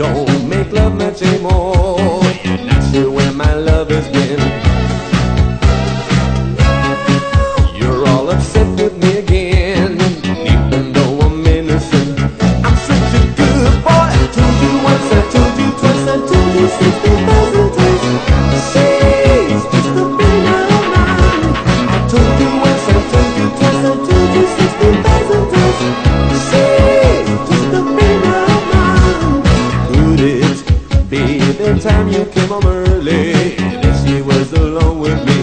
Don't make love much anymore. Not sure where my love is going. That time you came home early, and she was alone with me.